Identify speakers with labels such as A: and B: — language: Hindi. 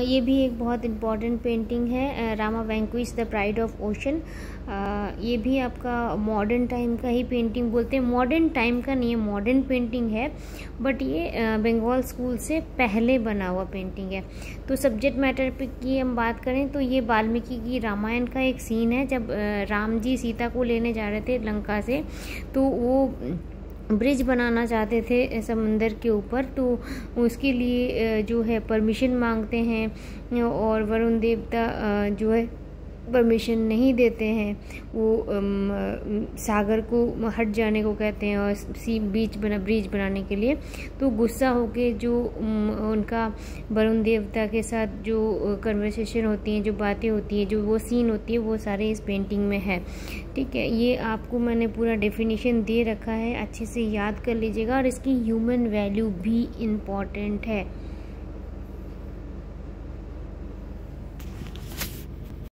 A: ये भी एक बहुत इंपॉर्टेंट पेंटिंग है Rama vanquish the pride of ocean ये भी आपका मॉडर्न टाइम का ही पेंटिंग बोलते हैं। मॉडर्न टाइम का नहीं है मॉडर्न पेंटिंग है बट ये बंगाल स्कूल से पहले बना हुआ पेंटिंग है। तो सब्जेक्ट मैटर पे की हम बात करें तो ये वाल्मीकि की रामायण का एक सीन है, जब राम जी सीता को लेने जा रहे थे लंका से तो वो ब्रिज बनाना चाहते थे समंदर के ऊपर तो उसके लिए जो है परमिशन मांगते हैं, और वरुण देवता जो है परमिशन नहीं देते हैं, वो सागर को, हट जाने को कहते हैं और सी, बीच बना, ब्रिज बनाने के लिए। तो गुस्सा होके जो उनका वरुण देवता के साथ जो कन्वर्सेशन होती हैं, जो बातें होती हैं, जो वो सीन होती है, वो सारे इस पेंटिंग में है। ठीक है, ये आपको मैंने पूरा डेफिनेशन दे रखा है, अच्छे से याद कर लीजिएगा और इसकी ह्यूमन वैल्यू भी इंपॉर्टेंट है।